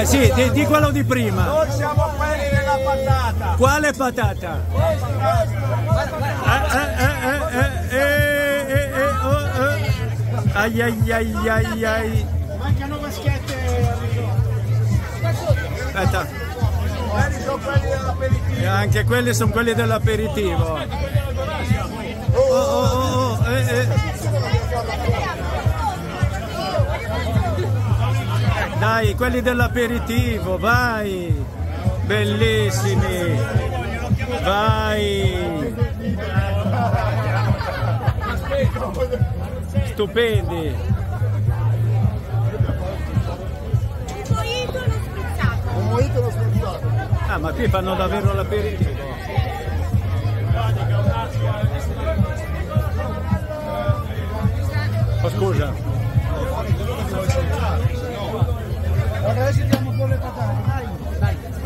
Ah, sì, di, di quello di prima. Noi siamo quelli della patata. Quale patata? Eh, eh, eh, eh, eh, eh, eh, oh, eh. Ai ai ai ai ai. Mancano vaschette. Aspetta, Quelli sono quelli dell'aperitivo. e anche quelli sono quelli dell'aperitivo. Oh, oh, oh, oh, eh, eh. Dai, quelli dell'aperitivo, vai! Bellissimi! Vai! Stupendi! Un mojito l'ho spezzato. Ah, ma qui fanno davvero l'aperitivo. Oh, scusa.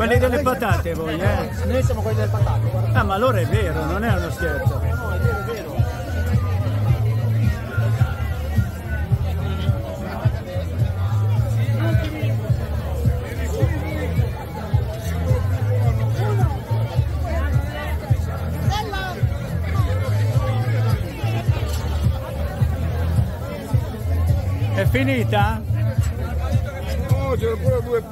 Quelli delle patate voi, eh? Noi siamo quelli delle patate. Guarda. Ah, ma allora è vero, non è uno scherzo. No, è vero, è vero. È finita? Oh, c'erano pure due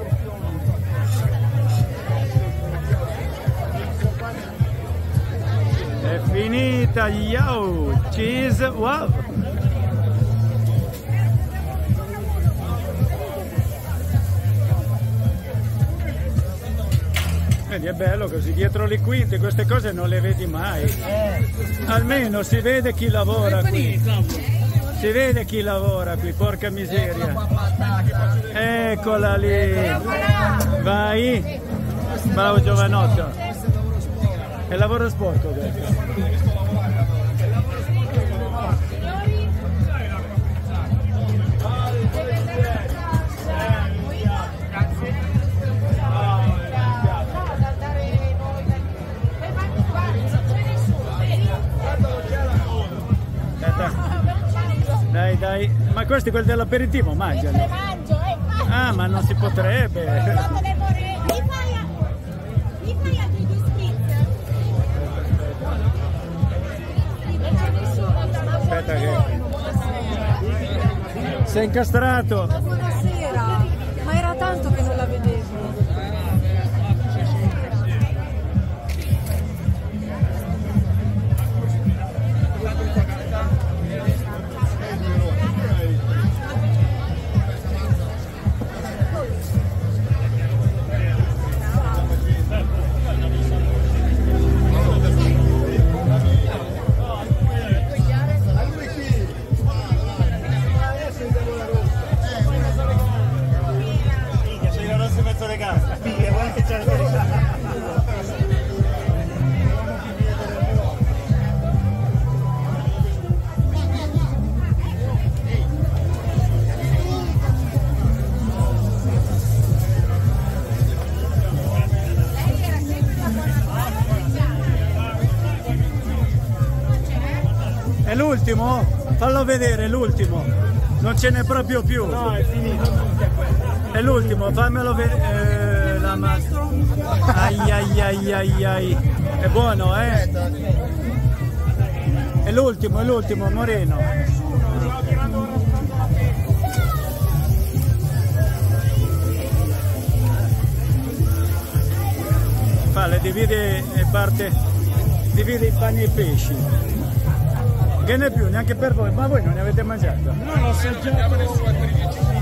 yo! Cheese, wow! Vedi, è bello così, dietro le quinte queste cose non le vedi mai. Almeno si vede chi lavora qui. Si vede chi lavora qui, porca miseria. Eccola lì. Vai. Bravo giovanotto. È lavoro sporco questo. Questi quelli dell'aperitivo mangiano. mangio, eh, Ah, ma non si potrebbe. Mi fai. Mi fai a degli spritz? Non c'è nessuno, ma Aspetta che... Sei incastrato. L'ultimo? Fallo vedere, l'ultimo. Non ce n'è proprio più. No, è finito. È l'ultimo, fammelo vedere. Eh, la ai ai ai ai ai. È buono, eh? È l'ultimo, è l'ultimo, Moreno. Fa, le divide e parte, divide i pani e i pesci. Che ne più, neanche per voi, ma voi non ne avete mangiato? No, l'ho assaggiato. Sorella,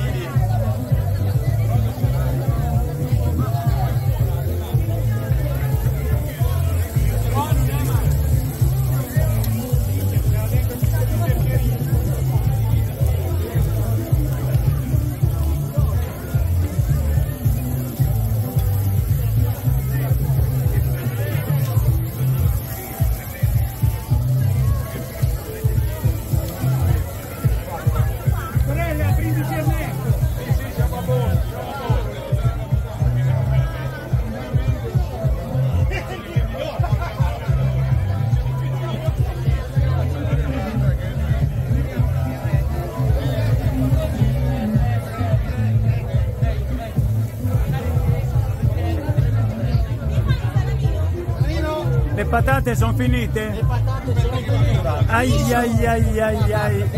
patate sono finite? Le patate sono finite. Ai ai ai ai ai.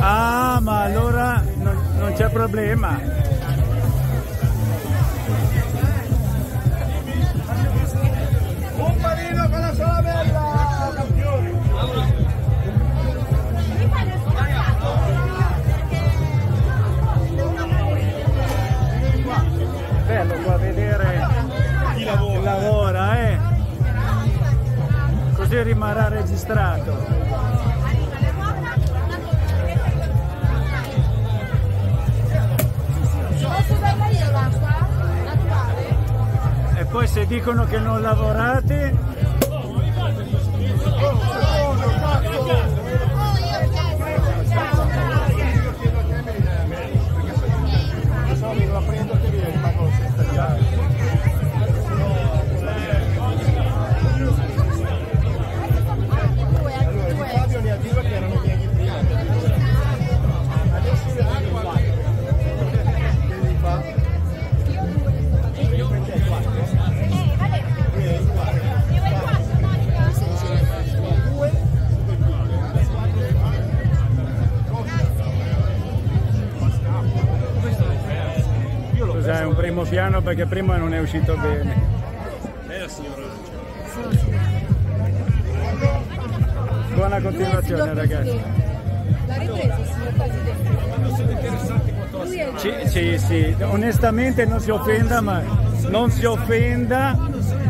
Ah, ma allora non, non c'è problema. Un panino con Così rimarrà registrato. E poi se dicono che non lavorate, primo piano perché prima non è uscito bene. Buona continuazione ragazzi. La ripresa, signor Presidente. Sì, sì, sì, onestamente non si offenda, ma non si offenda.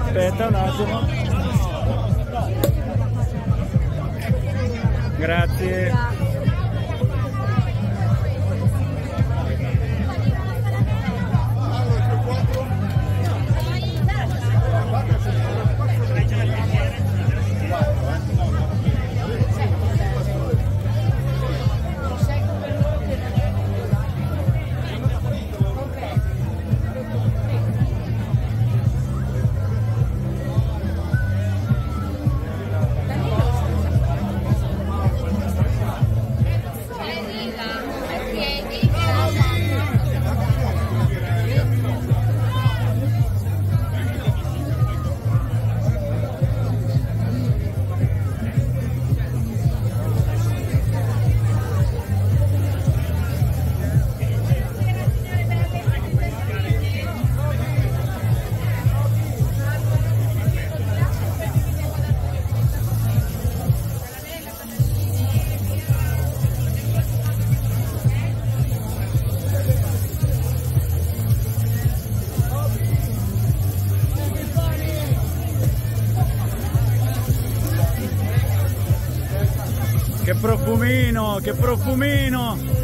Aspetta un attimo. Grazie. Profumino, che profumino!